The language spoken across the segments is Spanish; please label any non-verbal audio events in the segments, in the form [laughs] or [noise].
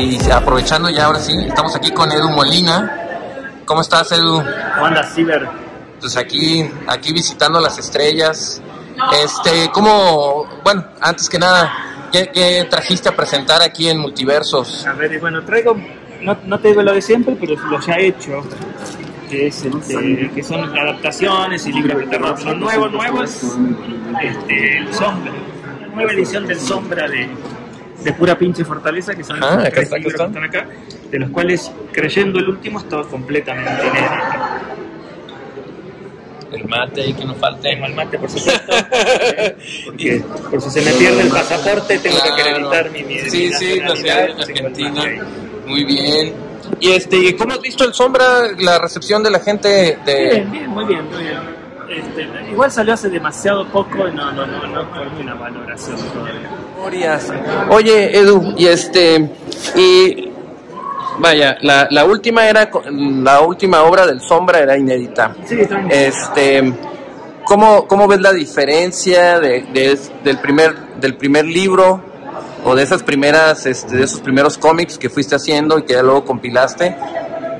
y aprovechando ya ahora sí, estamos aquí con Edu Molina. ¿Cómo estás, Edu? ¿Cómo andas, Ciber? Pues aquí, aquí visitando las estrellas. Este, ¿cómo, bueno, antes que nada, ¿qué, trajiste a presentar aquí en Multiversos? A ver, bueno, traigo, no, no te digo lo de siempre, pero lo ya he hecho que, es este, que son adaptaciones y libros de terror. Son nuevos, nuevos. Este, el Sombra, nueva edición del Sombra de, de pura pinche fortaleza, que son ah, acá está, libros que están acá, de los cuales, creyendo el último, está completamente inédito. El mate y que no falte. el mate, por supuesto. [laughs] porque por si se me pierde el pasaporte, tengo que acreditar mi, mi Sí, sí, de Argentina. Muy bien. Y este, ¿cómo has visto el Sombra, la recepción de la gente? De... Bien, bien, muy bien, muy bien. Este, igual salió hace demasiado poco y no, no, no, no una valoración todavía. Oye, Edu, y este, y vaya, la, la última era, la última obra del Sombra era inédita. Sí, Este, ¿cómo, ¿cómo ves la diferencia de, de, del primer, del primer libro o de esas primeras, este, de esos primeros cómics que fuiste haciendo y que ya luego compilaste,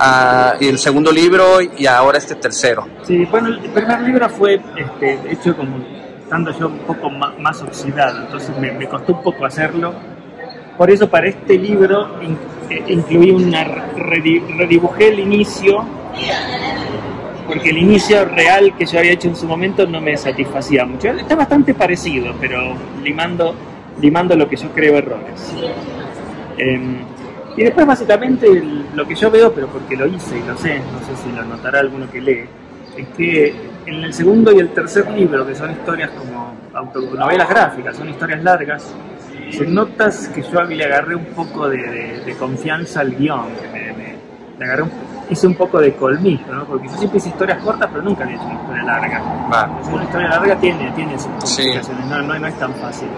a, y el segundo libro y ahora este tercero. Sí, bueno, el primer libro fue este, hecho como estando yo un poco más, oxidado, entonces me, costó un poco hacerlo. Por eso para este libro eh, incluí una, redibujé el inicio, porque el inicio real que yo había hecho en su momento no me satisfacía mucho. Está bastante parecido, pero limando limando lo que yo creo errores. Em, y después básicamente lo que yo veo, pero porque lo hice y lo sé, no sé si lo notará alguno que lee, es que en el segundo y el tercer libro, que son historias como novelas gráficas, son historias largas, se notas que yo le agarré un poco de, confianza al guion, que me, le agarré hice un poco de colmillo, ¿no? porque yo siempre hice historias cortas, pero nunca había hecho una historia larga. Una historia larga tiene, tiene sus complicaciones, no, no es tan fácil.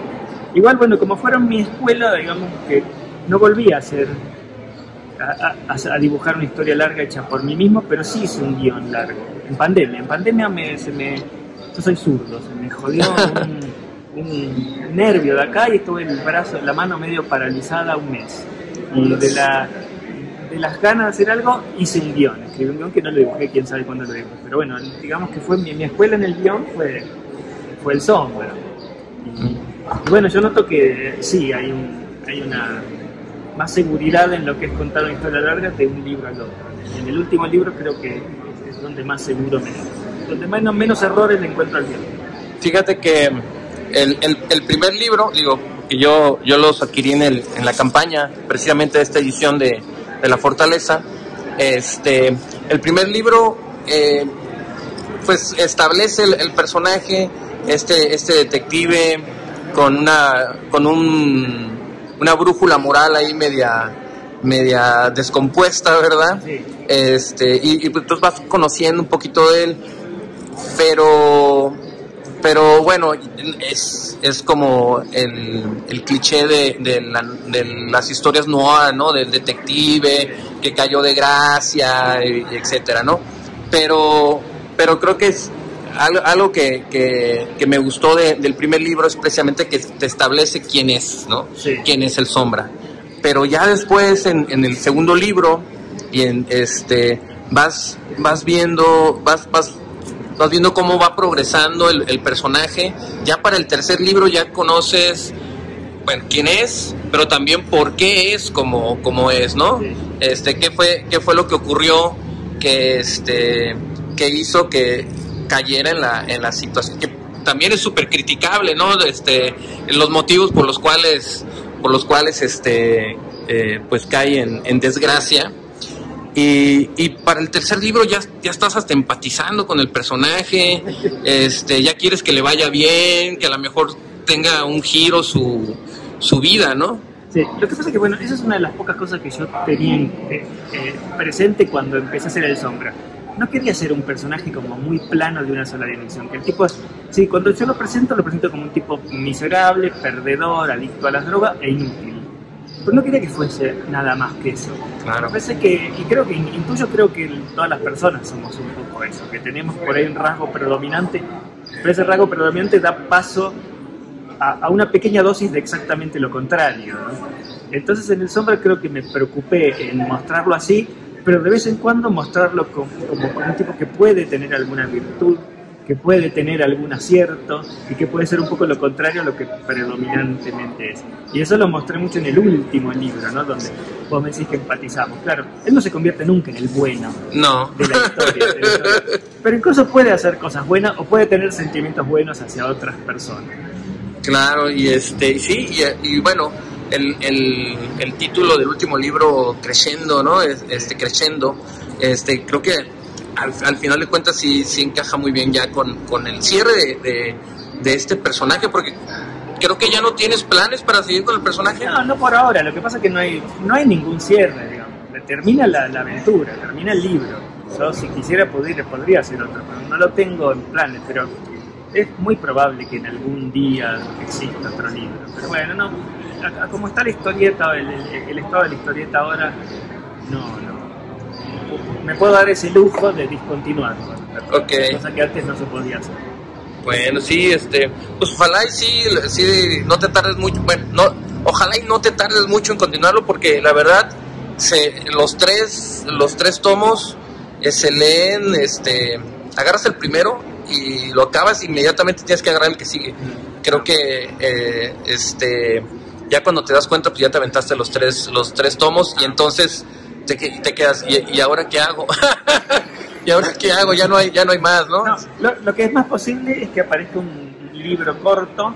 Igual, bueno, como fueron mi escuela, digamos que no volví a hacer, a, dibujar una historia larga hecha por mí mismo, pero sí hice un guion largo. En pandemia, en pandemia me, se me, yo soy zurdo, se me jodió [laughs] un, nervio de acá y estuve en el brazo, la mano medio paralizada un mes. Y de, la, de las ganas de hacer algo, hice un guion. Escribí un guion que no lo dibujé, quién sabe cuándo lo dibujé. Pero bueno, digamos que fue mi, mi escuela en el guion fue, fue el sombra. Y, bueno, yo noto que sí, hay, un, hay una más seguridad en lo que es contar una historia larga de un libro al otro. En el último libro creo que es donde más seguro me donde menos, menos errores le encuentro al libro. Fíjate que el, el, primer libro, digo, que yo, yo los adquirí en, el, en la campaña, precisamente de esta edición de, de La Fortaleza, este, el primer libro eh, pues establece el, el personaje, este, este detective con una con un, una brújula moral ahí media media descompuesta, ¿verdad? Este, y, pues tú vas conociendo un poquito de él, pero pero bueno, es, es como el, el cliché de, de, las historias noir, ¿no? Del detective que cayó de gracia, etcétera, ¿no? Pero, pero creo que es, algo, que, que, me gustó del primer libro es precisamente que te establece quién es, ¿no? Quién es el sombra. Pero ya después en, en el segundo libro y en este vas vas viendo vas vas vas viendo cómo va progresando el, el personaje. Ya para el tercer libro ya conoces bueno, quién es, pero también por qué es como, como es, ¿no? Este, qué fue, qué fue lo que ocurrió que este que hizo que, cayera en la, en la situación, que también es súper criticable, ¿no? Este, los motivos por los cuales, por los cuales este, eh, pues cae en, desgracia. Y, y, para el tercer libro ya, ya estás hasta empatizando con el personaje, este, ya quieres que le vaya bien, que a lo mejor tenga un giro su, su vida, ¿no? Sí, lo que pasa es que, bueno, esa es una de las pocas cosas que yo tenía eh, eh, presente cuando empecé a hacer el sombra no quería ser un personaje como muy plano de una sola dimensión. Que el tipo, sí, cuando yo lo presento, lo presento como un tipo miserable, perdedor, adicto a las drogas e inútil. Pero no quería que fuese nada más que eso. Claro. Parece que, y creo que, intuyo creo que todas las personas somos un poco eso, que tenemos por ahí un rasgo predominante, pero ese rasgo predominante da paso a, una pequeña dosis de exactamente lo contrario. Entonces en el sombra creo que me preocupé en mostrarlo así, pero de vez en cuando mostrarlo como, como, como un tipo que puede tener alguna virtud, que puede tener algún acierto y que puede ser un poco lo contrario a lo que predominantemente es. Y eso lo mostré mucho en el último libro, ¿no? Donde vos me decís que empatizamos. Claro, él no se convierte nunca en el bueno No. de la historia, de la historia. pero incluso puede hacer cosas buenas o puede tener sentimientos buenos hacia otras personas. Claro, y este, sí, y, y bueno, el, el, el título del último libro, Crescendo, ¿no? Es- Este, Crescendo, este, creo que al, al final de cuentas sí, sí encaja muy bien ya con, con el cierre de, de, de este personaje, porque creo que ya no tienes planes para seguir con el personaje. No, no por ahora, lo que pasa es que no hay, no hay ningún cierre, digamos. Termina la, la aventura, termina el libro. Yo si quisiera podría, podría hacer otro, pero no lo tengo en planes, pero es muy probable que en algún día exista otro libro. Pero bueno, no, a- a como está la historieta, el, el- el estado de la historieta ahora, no, no. Me puedo dar ese lujo de discontinuar. Ok. Cosa que antes no se podía hacer. Bueno, sí, este, pues ojalá y sí, sí, no te tardes mucho, bueno, no, ojalá y no te tardes mucho en continuarlo porque la verdad, se, los tres, los tres tomos eh, se leen, este, agarras el primero y lo acabas inmediatamente tienes que agarrar el que sigue. Creo que, eh, este, ya cuando te das cuenta, pues ya te aventaste los tres, los tres tomos y entonces te, te quedas, ¿y, y ahora qué hago? [laughs] ¿Y ahora qué hago? Ya no hay, ya no hay más, ¿no? No, lo, lo que es más posible es que aparezca un libro corto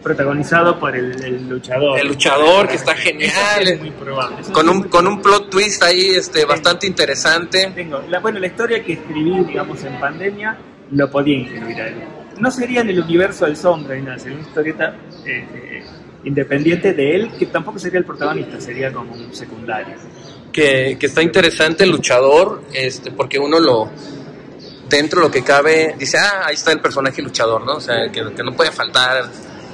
protagonizado por el, el luchador. El luchador, que está genial. es muy probable. Eso con un con un plot twist ahí este bastante interesante Tengo, la, bueno, la historia que escribí, digamos, en pandemia, lo podía incluir a él. No sería en el universo del sombra nada, sería una historieta eh, eh, independiente de él, que tampoco sería el protagonista, sería como un secundario. que, que está interesante el luchador este porque uno lo dentro de lo que cabe dice ah ahí está el personaje luchador no o sea que, que no puede faltar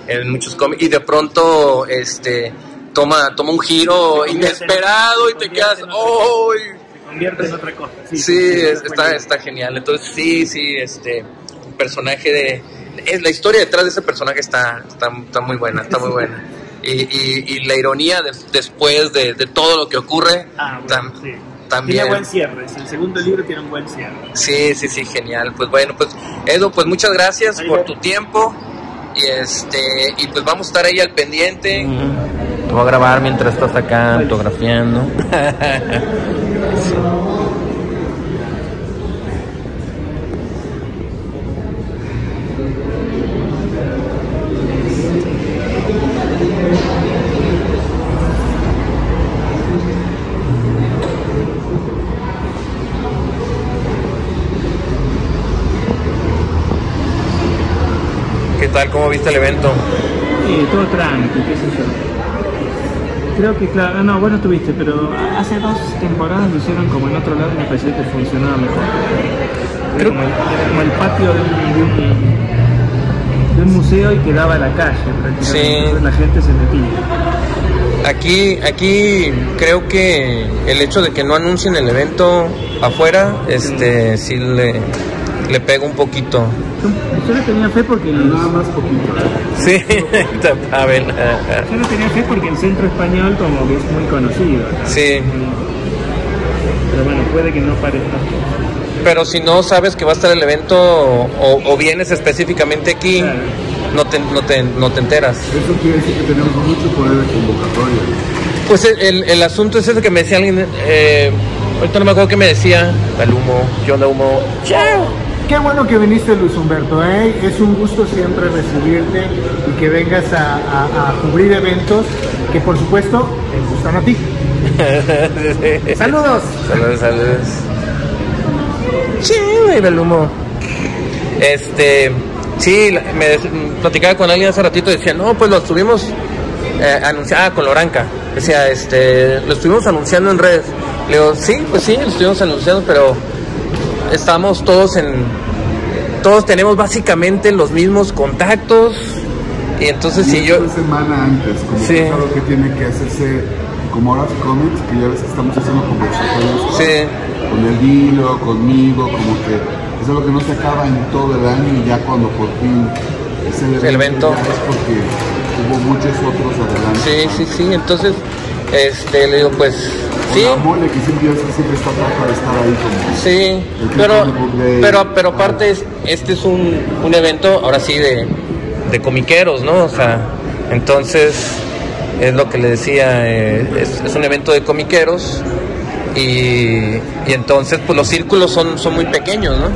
en muchos cómics y de pronto este toma toma un giro convierte en- inesperado y te quedas ¡oh! Se convierte en otra cosa. Sí, Sí, es- fue está, está genial. Entonces, sí, sí, este el personaje de. Es, la historia detrás de ese personaje está, está, está muy buena, está muy buena. Y, y, y la ironía de- después de, de todo lo que ocurre Ah, bueno, tam- sí. también. Tiene buen cierre, el segundo libro tiene un buen cierre. Sí, sí, sí, genial. Pues bueno, pues Edu, pues muchas gracias Ahí por va. tu tiempo. Y este y pues vamos a estar ahí al pendiente. Te voy a grabar mientras estás acá autografiando. ¿Qué [laughs] [laughs] ¿Cómo viste el evento? Sí, todo tranqui, qué sé yo. Creo que, claro, no, vos no estuviste, pero hace dos temporadas lo hicieron como en otro lado y me pareció que funcionaba mejor. Creo- como, el, era como el patio de un, de museo y quedaba a la calle prácticamente. Sí. La gente se metía. Aquí, aquí creo que el hecho de que no anuncien el evento afuera, este, sí le, le pega un poquito. Yo, le tenía fe porque el, nada más poquito. Sí, [laughs] Pavel. Yo le tenía fe porque el centro español como que es muy conocido. Sí, Pero bueno, puede que no parezca. pero si no sabes que va a estar el evento o, o vienes específicamente aquí, Claro. no te, no te, no te enteras. Eso quiere decir que tenemos mucho poder de convocatoria. Pues el, el- el asunto es ese que me decía alguien, eh, ahorita no me acuerdo qué me decía, el humo, yo onda humo, Qué bueno que viniste, Luis Humberto. ¿eh? Es un gusto siempre recibirte y que vengas a, a- a cubrir eventos que, por supuesto, te gustan a ti. [laughs] Saludos. Saludos, saludos. Sí, güey, el humo. Este, sí, me platicaba con alguien hace ratito y decía, no, pues lo estuvimos eh, anunciando con Loranca. Decía, este, lo estuvimos anunciando en redes. Le digo, sí, pues sí, lo estuvimos anunciando, pero estamos todos en, todos tenemos básicamente los mismos contactos. Y entonces si yo, Una semana antes, como Sí. que es algo que tiene que hacerse, como ahora Comics, que ya ves que estamos haciendo conversatorios sí, con el Dilo, conmigo, como que es algo que no se acaba en todo el año y ya cuando por fin es el evento, El evento. ya es porque hubo muchos otros adelante. Sí, sí, sí. Entonces, Este, le digo, pues, sí. La mole que siempre, siempre está para estar ahí como... Sí, pero, pero, pero aparte es- este es un, un evento, ahora sí, de, de comiqueros, ¿no? O sea, entonces es lo que le decía, eh, es, es un evento de comiqueros y, y entonces pues los círculos son, son muy pequeños, ¿no?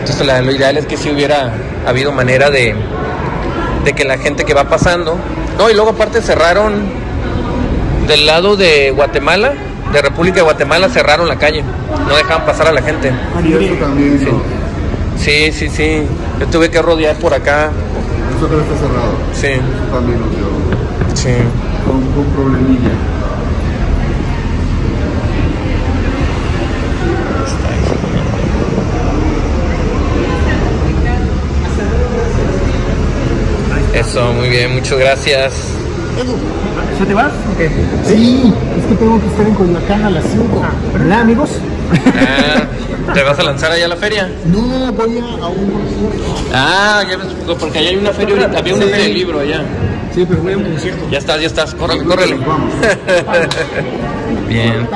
Entonces la- lo ideal es que si hubiera habido manera de, de que la gente que va pasando, no, y luego aparte cerraron del lado de Guatemala, de República de Guatemala, cerraron la calle, no dejaban pasar a la gente. Y eso también, ¿no? Sí, sí, sí. Yo tuve que rodear por acá. Eso también está cerrado. Sí, Eso también nos dio sí. un, un problemilla. Eso, muy bien, muchas gracias. ¿Ya te vas? ¿O qué? Sí, es que tengo que estar en Coyoacán a las 5. ¿Verdad, amigos? Ah, ¿Te vas a lanzar allá a la feria? No, voy a, a un concierto. Ah, ya ves, porque allá hay una feria ahorita, había una Sí. feria de libro allá. Sí, pero voy a un concierto. Ya estás, ya estás, córrele, córrele. Vamos. [laughs] Bien.